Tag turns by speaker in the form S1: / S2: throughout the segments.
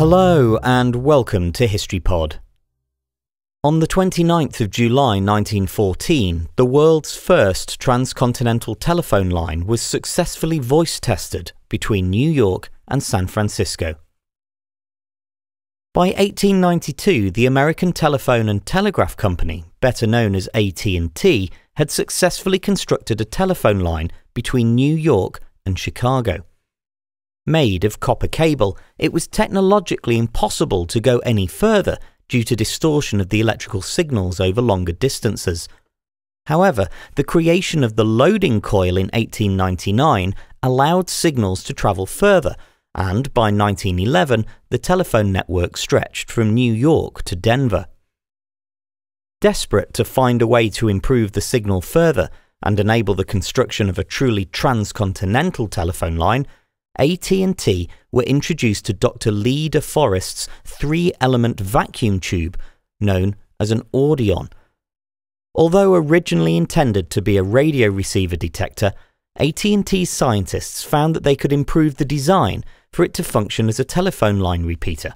S1: Hello and welcome to HistoryPod. On the 29th of July 1914, the world's first transcontinental telephone line was successfully voice tested between New York and San Francisco. By 1892, the American Telephone and Telegraph Company, better known as AT&T, had successfully constructed a telephone line between New York and Chicago. Made of copper cable, it was technologically impossible to go any further due to distortion of the electrical signals over longer distances. However, the creation of the loading coil in 1899 allowed signals to travel further, and by 1911 the telephone network stretched from New York to Denver. Desperate to find a way to improve the signal further and enable the construction of a truly transcontinental telephone line, AT&T were introduced to Dr. Lee De Forest's three-element vacuum tube known as an Audion. Although originally intended to be a radio receiver detector, AT&T scientists found that they could improve the design for it to function as a telephone line repeater.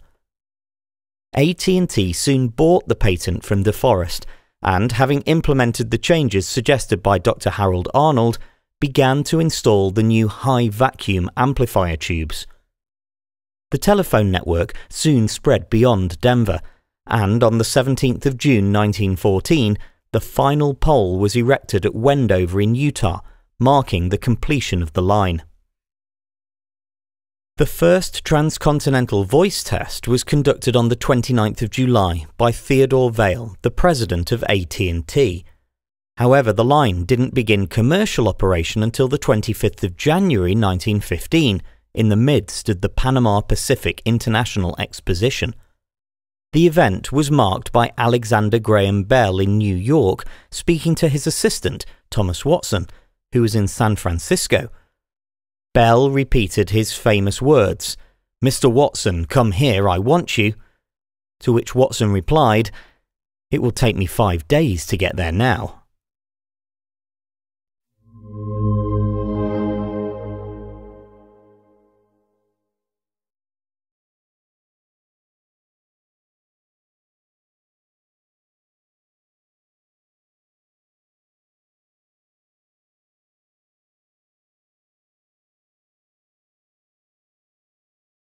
S1: AT&T soon bought the patent from De Forest and, having implemented the changes suggested by Dr. Harold Arnold, began to install the new high vacuum amplifier tubes. The telephone network soon spread beyond Denver, and on the 17th of June 1914, the final pole was erected at Wendover in Utah, marking the completion of the line. The first transcontinental voice test was conducted on the 29th of July by Theodore Vail, the president of AT&T, However, the line didn't begin commercial operation until the 25th of January 1915, in the midst of the Panama Pacific International Exposition. The event was marked by Alexander Graham Bell in New York speaking to his assistant, Thomas Watson, who was in San Francisco. Bell repeated his famous words, Mr. Watson, come here, I want you. To which Watson replied, It will take me five days to get there now.